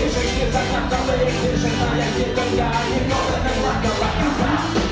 Jeżeli nie tak naprawdę nie wierzę, na jakie to ja nie mogę, tak laka, laka, laka.